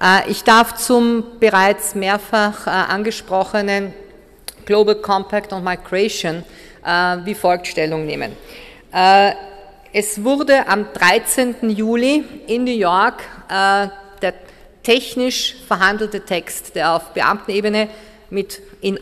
Äh, ich darf zum bereits mehrfach äh, angesprochenen Global Compact on Migration äh, wie folgt Stellung nehmen. Es wurde am 13. Juli in New York der technisch verhandelte Text, der auf Beamtenebene mit in,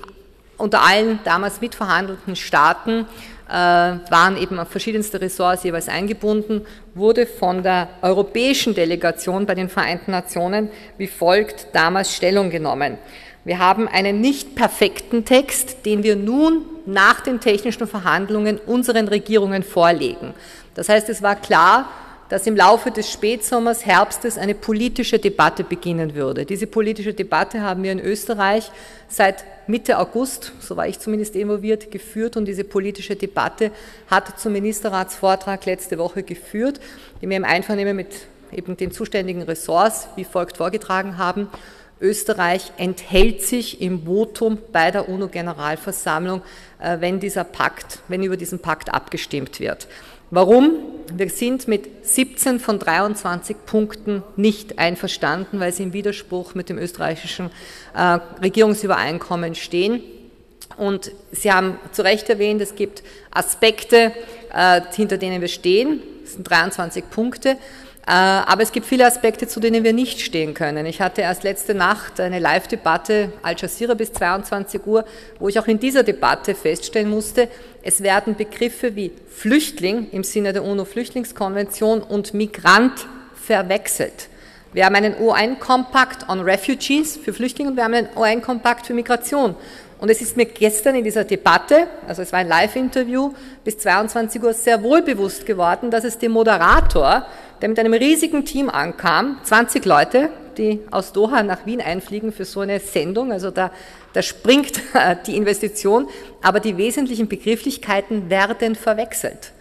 unter allen damals mitverhandelten Staaten waren eben verschiedenste Ressorts jeweils eingebunden, wurde von der europäischen Delegation bei den Vereinten Nationen wie folgt damals Stellung genommen. Wir haben einen nicht perfekten Text, den wir nun nach den technischen Verhandlungen unseren Regierungen vorlegen. Das heißt, es war klar, dass im Laufe des Spätsommers, Herbstes eine politische Debatte beginnen würde. Diese politische Debatte haben wir in Österreich seit Mitte August, so war ich zumindest involviert, geführt und diese politische Debatte hat zum Ministerratsvortrag letzte Woche geführt, den wir im Einvernehmen mit eben den zuständigen Ressorts wie folgt vorgetragen haben. Österreich enthält sich im Votum bei der UNO-Generalversammlung, äh, wenn dieser Pakt, wenn über diesen Pakt abgestimmt wird. Warum? Wir sind mit 17 von 23 Punkten nicht einverstanden, weil sie im Widerspruch mit dem österreichischen äh, Regierungsübereinkommen stehen. Und Sie haben zu Recht erwähnt, es gibt Aspekte, äh, hinter denen wir stehen. Es sind 23 Punkte. Äh, aber es gibt viele Aspekte, zu denen wir nicht stehen können. Ich hatte erst letzte Nacht eine Live-Debatte Al Jazeera bis 22 Uhr, wo ich auch in dieser Debatte feststellen musste, es werden Begriffe wie Flüchtling im Sinne der UNO-Flüchtlingskonvention und Migrant verwechselt. Wir haben einen UN-Compact on Refugees für Flüchtlinge und wir haben einen UN-Compact für Migration. Und es ist mir gestern in dieser Debatte, also es war ein Live-Interview bis 22 Uhr, sehr wohl bewusst geworden, dass es dem Moderator der mit einem riesigen Team ankam, 20 Leute, die aus Doha nach Wien einfliegen für so eine Sendung. Also da, da springt die Investition, aber die wesentlichen Begrifflichkeiten werden verwechselt.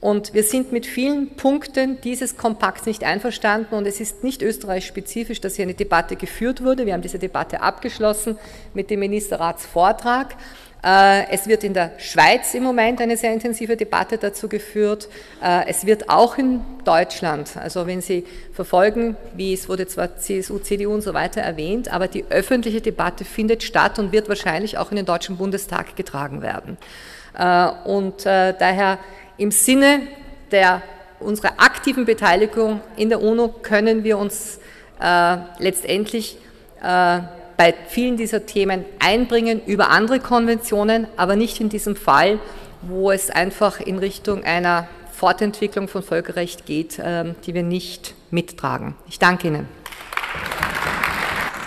Und wir sind mit vielen Punkten dieses Kompakts nicht einverstanden und es ist nicht österreichspezifisch, dass hier eine Debatte geführt wurde. Wir haben diese Debatte abgeschlossen mit dem Ministerratsvortrag. Äh, es wird in der Schweiz im Moment eine sehr intensive Debatte dazu geführt. Äh, es wird auch in Deutschland, also wenn Sie verfolgen, wie es wurde zwar CSU, CDU und so weiter erwähnt, aber die öffentliche Debatte findet statt und wird wahrscheinlich auch in den Deutschen Bundestag getragen werden. Äh, und daher im Sinne der unserer aktiven Beteiligung in der UNO können wir uns letztendlich bei vielen dieser Themen einbringen über andere Konventionen, aber nicht in diesem Fall, wo es einfach in Richtung einer Fortentwicklung von Völkerrecht geht, ähm, die wir nicht mittragen. Ich danke Ihnen.